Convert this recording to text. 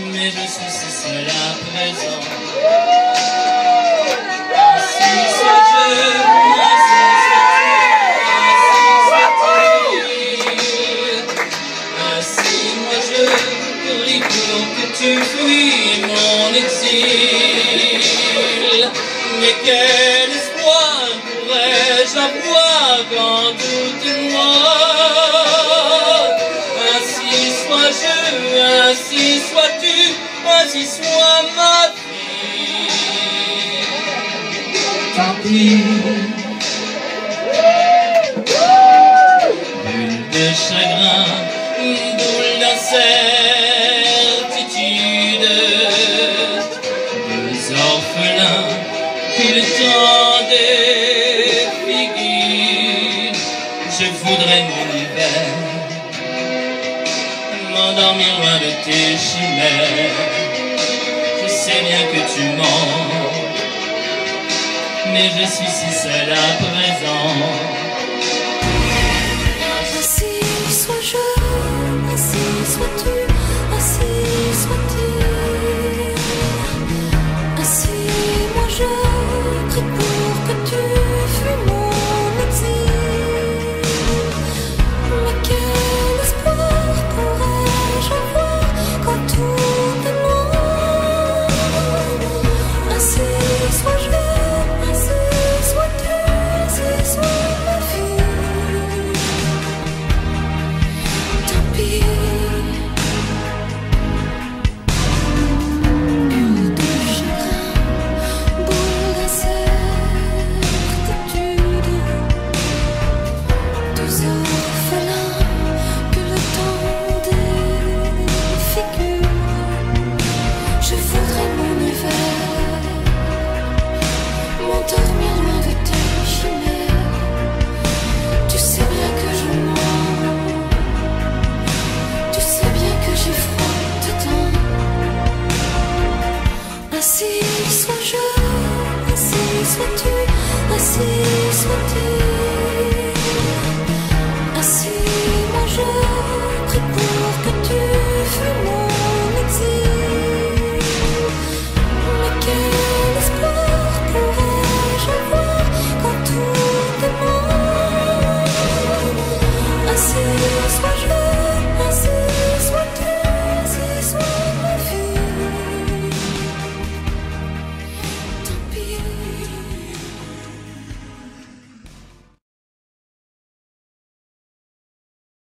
mais je suis si seul à présent. Ainsi soit je, ainsi soit tu, ainsi moi je pour que tu fuis mon exil. Mais quel espoir pourrais-je avoir quand tout est noir? Ainsi sois je, ainsi sois-tu, ainsi soit ma vie. Tant pis. Bulle de chagrin, boule d'incertitude. Deux orphelins qui le temps. Je voudrais mon hiver m'endormir loin de tes chimères. Sais bien que tu mens, mais je suis si seul à présent. Tant ainsi sois-tu,